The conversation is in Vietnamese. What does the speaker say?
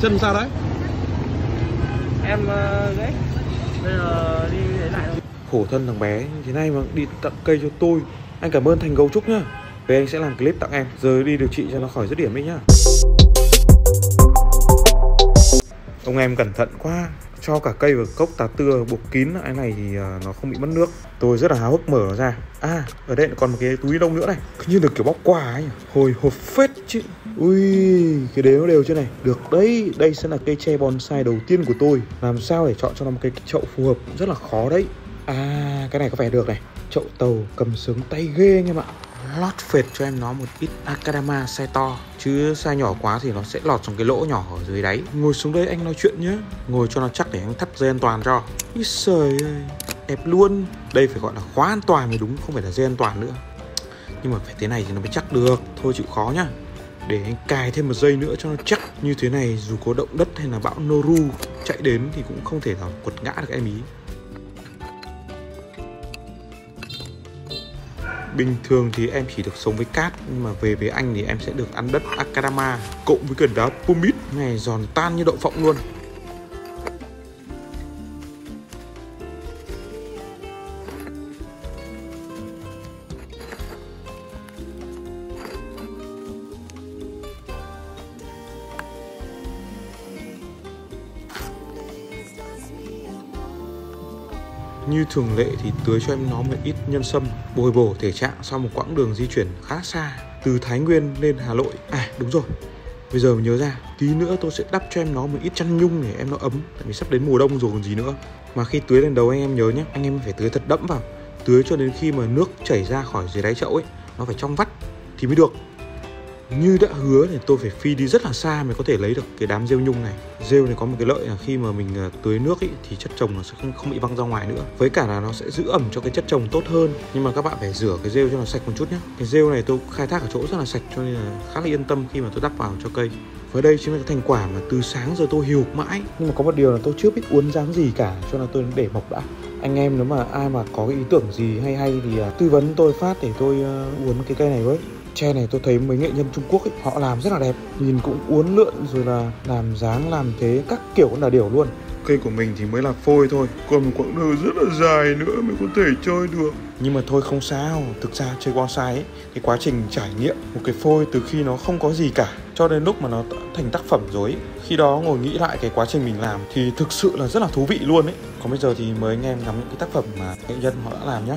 Chân sao đấy? Em uh, đấy. Bây giờ đi lấy lại thôi Khổ thân thằng bé như thế này mà đi tặng cây cho tôi. Anh cảm ơn Thành Gấu Trúc nhá. Về anh sẽ làm clip tặng em. Giờ đi điều trị cho nó khỏi dứt điểm đi nhá. Ông em cẩn thận quá. Cho cả cây vào cốc tá tưa buộc kín. Cái này thì à, nó không bị mất nước. Tôi rất là háo hức mở nó ra. À ở đây còn một cái túi lông nữa này. Cứ như được kiểu bóc quà ấy hồi hộp phết chứ ui, cái đế nó đều chưa này. Được đấy đây sẽ là cây tre bonsai đầu tiên của tôi. Làm sao để chọn cho nó một cái chậu phù hợp rất là khó đấy. À cái này có vẻ được này. Chậu tàu cầm sướng tay ghê anh em ạ. Lót phệt cho em nó một ít Akadama size to Chứ size nhỏ quá thì nó sẽ lọt trong cái lỗ nhỏ ở dưới đáy. Ngồi xuống đây anh nói chuyện nhé Ngồi cho nó chắc để anh thắt dây an toàn cho. Ý trời ơi, Đẹp luôn. Đây phải gọi là khóa an toàn mới đúng, Không phải là dây an toàn nữa. Nhưng mà phải thế này thì nó mới chắc được. Thôi chịu khó nhá để anh cài thêm một dây nữa cho nó chắc như thế này, dù có động đất hay là bão Noru chạy đến thì cũng không thể nào quật ngã được em ý. Bình thường thì em chỉ được sống với cát, Nhưng mà về với anh thì em sẽ được ăn đất Akadama Cộng với cần đá Pumit Này giòn tan như đậu phộng luôn. Như thường lệ thì tưới cho em nó một ít nhân sâm, Bồi bổ thể trạng sau một quãng đường di chuyển khá xa, Từ Thái Nguyên lên Hà Nội. À đúng rồi. Bây giờ mình nhớ ra, Tí nữa tôi sẽ đắp cho em nó một ít chăn nhung để em nó ấm, Tại vì sắp đến mùa đông rồi còn gì nữa. Mà khi tưới lên đầu anh em nhớ nhé Anh em phải tưới thật đẫm vào. Tưới cho đến khi mà nước chảy ra khỏi dưới đáy chậu ấy, Nó phải trong vắt thì mới được như đã hứa thì tôi phải phi đi rất là xa mới có thể lấy được cái đám rêu nhung này. Rêu này có một cái lợi là khi mà mình ờ, tưới nước ý, thì chất trồng nó sẽ không, không bị văng ra ngoài nữa. Với cả là nó sẽ giữ ẩm cho cái chất trồng tốt hơn. Nhưng mà các bạn phải rửa cái rêu cho nó sạch một chút nhé cái rêu này tôi khai thác ở chỗ rất là sạch cho nên là khá là yên tâm khi mà tôi đắp vào cho cây. Với đây chính là cái thành quả mà từ sáng giờ tôi hiu mãi. Nhưng mà có một điều là tôi chưa biết uốn dáng gì cả cho nên tôi để mộc đã. Anh em nếu mà ai mà có cái ý tưởng gì hay hay thì à, tư vấn tôi phát để tôi ờ, uốn cái cây này với tre này tôi thấy mấy nghệ nhân Trung Quốc ấy, họ làm rất là đẹp. Nhìn cũng uốn lượn rồi là làm dáng làm thế các kiểu cũng là điều luôn. Cây của mình thì mới là phôi thôi còn một quãng đường rất là dài nữa mới có thể chơi được. Nhưng mà thôi không sao thực ra chơi bonsai ấy cái quá trình trải nghiệm một cái phôi từ khi nó không có gì cả cho đến lúc mà nó thành tác phẩm rồi ấy. khi đó ngồi nghĩ lại cái quá trình mình làm thì thực sự là rất là thú vị luôn ấy. Còn bây giờ thì mời anh em ngắm những cái tác phẩm mà nghệ nhân họ đã làm nhé